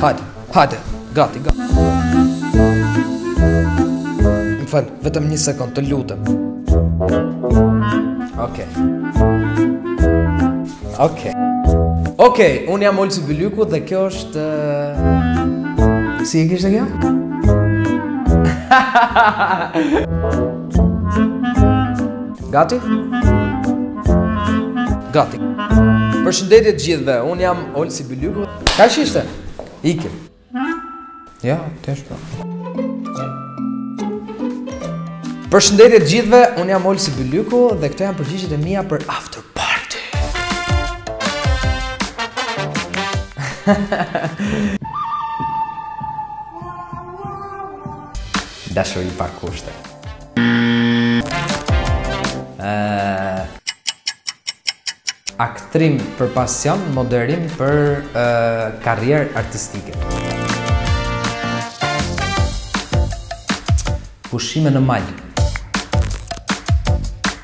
Hajde, hajde, gati, gati. Më fal, vetëm një sekond të lutem. Okej. Okej. Okej, unë jam Olsi Bylyku dhe kjo është Të... Si e kishte kjo? Gati? Gati. Përshëndetje të gjithëve, unë jam Olsi Bylyku. Kaq ishte? Ike. Ja, të është pra. Përshëndetje të gjithëve, unë jam Olsi Bylyku dhe këto janë përgjigjet e mia për After Party. Dashuri pa kushte. Uh, aktrim për pasion, moderim për uh, karrierë artistike. Pushime në mal.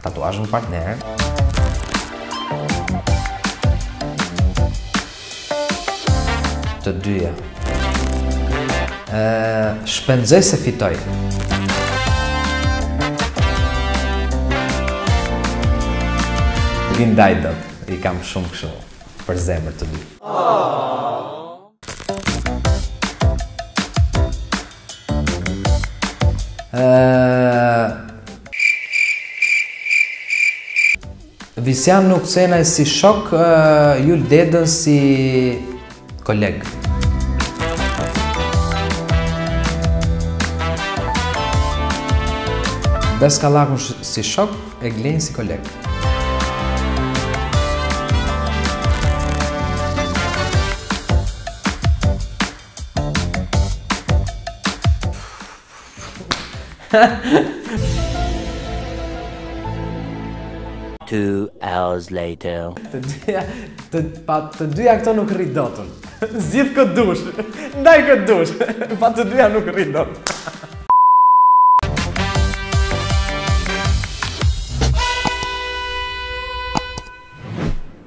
Tatuazh me partnere. Të dyja. Ë, shpenzoj se fitoj. Nuk i ndaj dot. I kam shumë kështu për zemër të dy. Oh. Visjan Ukcenajn si shok, Jul Dedën si koleg. Bes Kallakun si shok, Eglein si koleg. Two hours later. Të dyja, të, pa, të dyja këto nuk rri dot unë. Zgjidh kë të dush. Ndaj kë të dush. Pa të dyja nuk rri dot.